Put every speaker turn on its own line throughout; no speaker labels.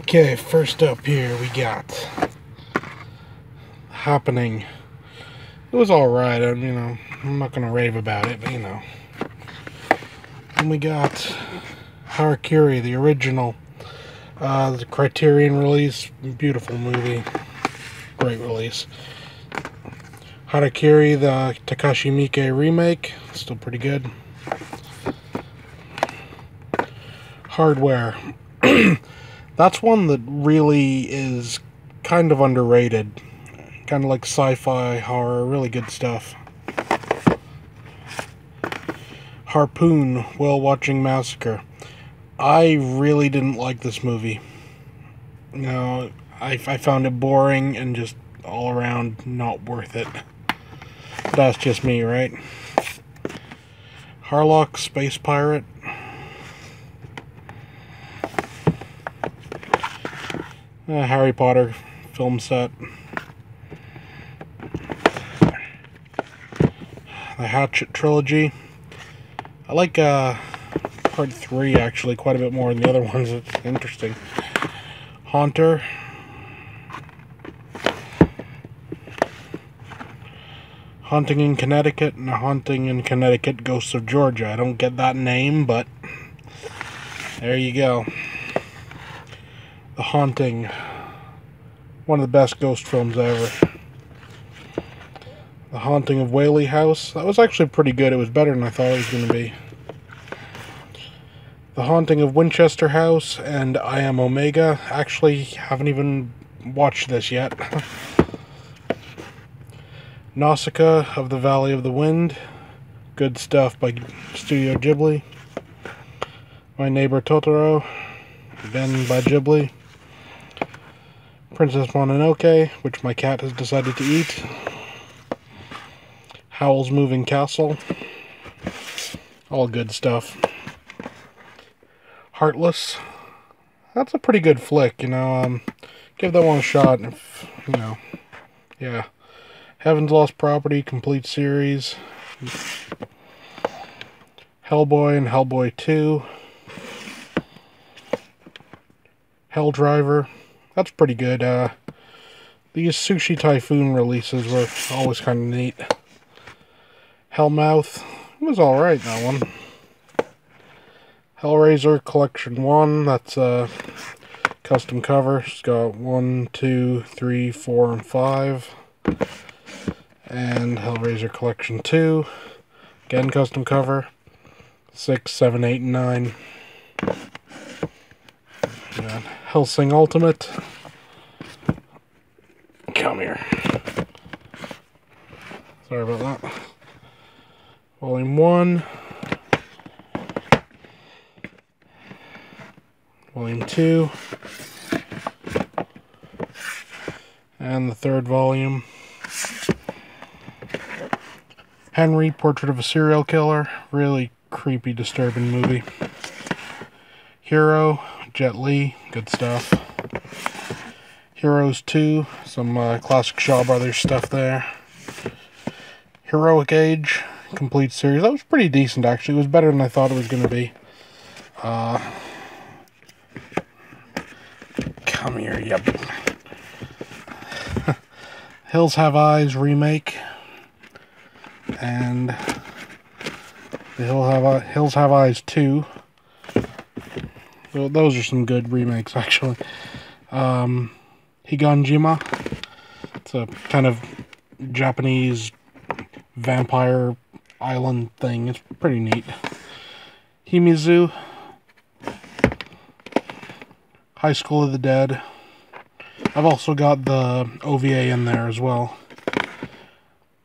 Okay, first up here we got Happening. It was alright, I'm you know, I'm not gonna rave about it, but you know. And we got Harakiri, the original, uh, the Criterion release, beautiful movie, great release. Harakiri, the Takashi Miike remake, still pretty good. Hardware. That's one that really is kind of underrated. Kind of like sci-fi, horror, really good stuff. Harpoon, Whale Watching Massacre. I really didn't like this movie. You know, I, I found it boring and just all around not worth it. That's just me, right? Harlock, Space Pirate. Uh, Harry Potter film set. The Hatchet trilogy. I like uh, part three actually quite a bit more than the other ones. It's interesting. Haunter. Haunting in Connecticut and Haunting in Connecticut Ghosts of Georgia. I don't get that name, but there you go. The Haunting. One of the best ghost films ever. The Haunting of Whaley House. That was actually pretty good. It was better than I thought it was going to be. The Haunting of Winchester House and I Am Omega. Actually, haven't even watched this yet. Nausicaa of the Valley of the Wind. Good stuff by Studio Ghibli. My Neighbor Totoro. Again by Ghibli. Princess Mononoke, which my cat has decided to eat. Howl's Moving Castle. All good stuff. Heartless. That's a pretty good flick, you know. Um, give that one a shot. If, you know, yeah. Heaven's Lost Property, complete series. Hellboy and Hellboy 2. Hell Driver. That's pretty good. Uh, these Sushi Typhoon releases were always kind of neat. Hellmouth. It was alright, that one. Hellraiser Collection 1. That's a custom cover. It's got 1, 2, 3, 4, and 5. And Hellraiser Collection 2. Again, custom cover. 6, 7, 8, and 9. Yeah. Hellsing Ultimate. Come here. Sorry about that. Volume 1. Volume 2. And the third volume. Henry, Portrait of a Serial Killer. Really creepy, disturbing movie. Hero, Jet Li, good stuff. Heroes 2, some uh, classic Shaw Brothers stuff there. Heroic Age, complete series. That was pretty decent, actually. It was better than I thought it was going to be. Uh, come here, yep. Hills Have Eyes remake. And the Hill Have, Hills Have Eyes 2. Well, those are some good remakes, actually. Um, Higanjima. It's a kind of Japanese vampire island thing. It's pretty neat. Himizu. High School of the Dead. I've also got the OVA in there as well.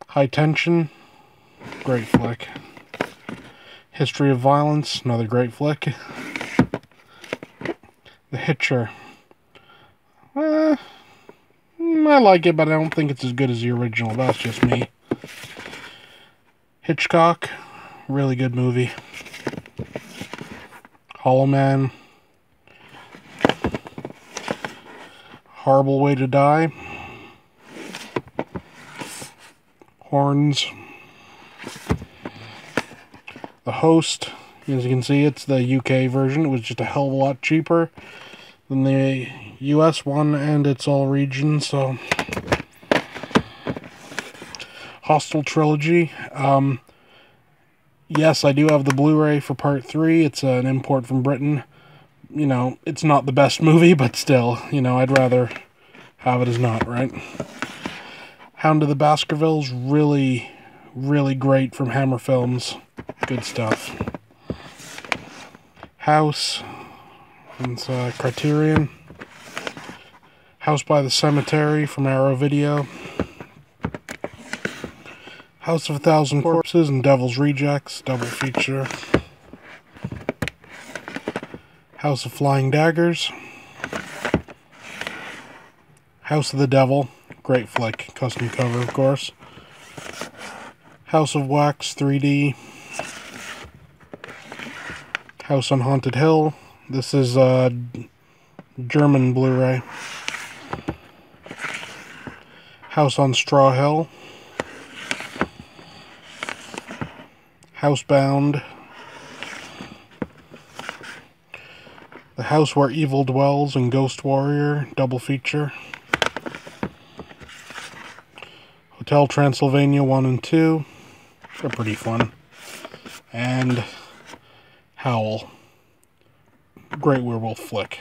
High Tension. Great flick. History of Violence. Another great flick. The Hitcher. Uh, I like it, but I don't think it's as good as the original. That's just me. Hitchcock. Really good movie. Hollow Man. Horrible Way to Die. Horns. The Host. As you can see, it's the UK version. It was just a hell of a lot cheaper. than the US one, and it's all regions, so. Hostel Trilogy. Um, yes, I do have the Blu ray for part three. It's an import from Britain. You know, it's not the best movie, but still, you know, I'd rather have it as not, right? Hound of the Baskervilles, really, really great from Hammer Films. Good stuff. House, it's uh, Criterion. House by the Cemetery from Arrow Video. House of a Thousand Corpses and Devil's Rejects, double feature. House of Flying Daggers. House of the Devil, great flick, custom cover, of course. House of Wax 3D. House on Haunted Hill. This is a German Blu-ray. House on Straw Hill. Housebound. The House Where Evil Dwells and Ghost Warrior, double feature. Hotel Transylvania 1 and 2. They're pretty fun. And Howl. Great werewolf flick.